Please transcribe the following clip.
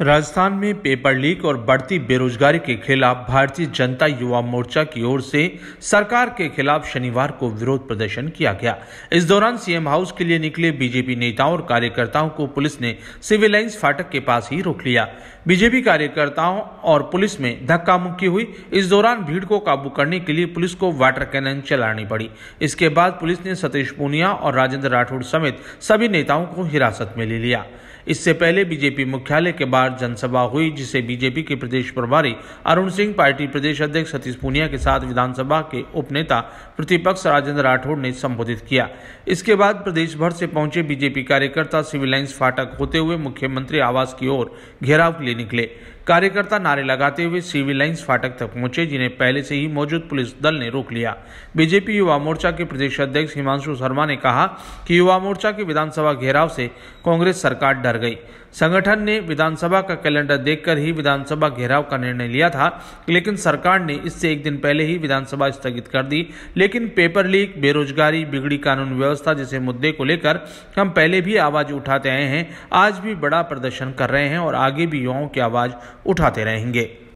राजस्थान में paper leak और बढ़ती बेरोजगारी के खिलाफ भारतीय जनता युवा मोर्चा की ओर से सरकार के खिलाफ शनिवार को विरोध प्रदर्शन किया गया। इस दौरान सीएम हाउस के लिए निकले बीजेपी नेताओं और कार्यकर्ताओं को पुलिस ने सिविल लाइन्स फाटक के पास ही रोक लिया। बीजेपी कार्यकर्ताओं और पुलिस में धक्का मुक्की हुई। इस दौरान भीड़ को काबू करने के लिए पुलिस को वाटर कैनन चलानी पड़ी। इसके बाद पुलिस ने सतीश पूनिया और राजेंद्र राठौड़ समेत सभी नेताओं को हिरासत में ले लिया। इससे पहले बीजेपी मुख्यालय के बाहर जनसभा हुई, जिसे बीजेपी के प्रदेश प्रभारी अरुण सिंह, पार्टी प्रदेश अध्यक्ष सतीश पूनिया के साथ विधानसभा के उपनेता प्रतिपक्ष राजेंद्र राठौड़ ने संबोधित किया। इसके बाद प्रदेश भर से पहुँचे बीजेपी कार्यकर्ता सिविल लाइन्स फाटक होते हुए मुख्यमंत्री आवास की ओर घेराव के लिए निकले। कार्यकर्ता नारे लगाते हुए सिविल लाइन्स फाटक तक पहुँचे, जिन्हें पहले से ही मौजूद पुलिस दल ने रोक लिया। बीजेपी युवा मोर्चा के प्रदेश अध्यक्ष हिमांशु शर्मा ने कहा कि युवा मोर्चा के विधानसभा घेराव से कांग्रेस सरकार डर गई। संगठन ने विधानसभा का कैलेंडर देखकर ही विधानसभा घेराव का निर्णय लिया था, लेकिन सरकार ने इससे एक दिन पहले ही विधानसभा स्थगित कर दी। लेकिन पेपर लीक, बेरोजगारी, बिगड़ी कानून व्यवस्था जैसे मुद्दे को लेकर हम पहले भी आवाज़ उठाते आए हैं, आज भी बड़ा प्रदर्शन कर रहे हैं और आगे भी युवाओं की आवाज़ उठाते रहेंगे।